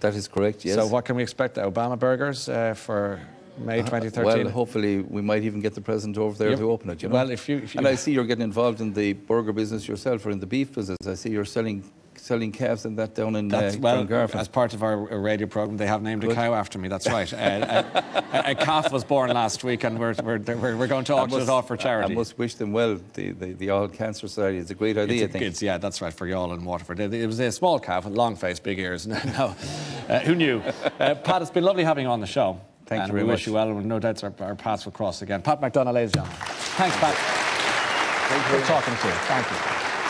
That is correct, yes. So what can we expect? Obama burgers uh, for May 2013? Uh, Well, hopefully we might even get the president over there Yep. to open it. You know? Well, if you- if you- and I see you're getting involved in the burger business yourself, or in the beef business. I see you're selling selling calves and that down in That's, uh, well, Dungarvan. as part of our uh, radio program, they have named a cow after me. That's right. Uh, a, a calf was born last week, and we're, we're, we're, we're going to I auction must- it off for charity. I must wish them well. The the, the Youghal Cancer Society is a great It's idea. a- I think. it's- yeah, that's right, for y'all in Waterford. It, it was a small calf with long face, big ears. no, uh, who knew? Uh, Pat, it's been lovely having you on the show. Thank you and very we wish you well, and no doubt our, our paths will cross again. Pat McDonough, ladies and gentlemen. Thanks, Pat. Thank you Good talking to you. Thank you.